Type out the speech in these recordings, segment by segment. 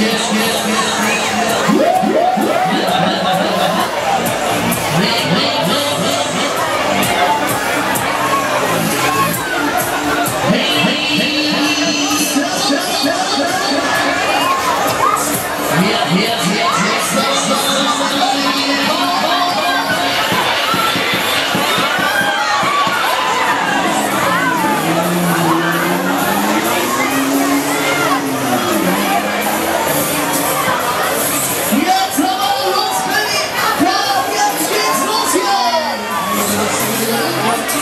Yeah, yeah.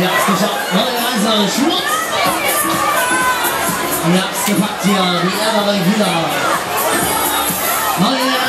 Wir es geschafft. Holger Schmutz. Wir es gepackt hier. Die Erde wieder. Holger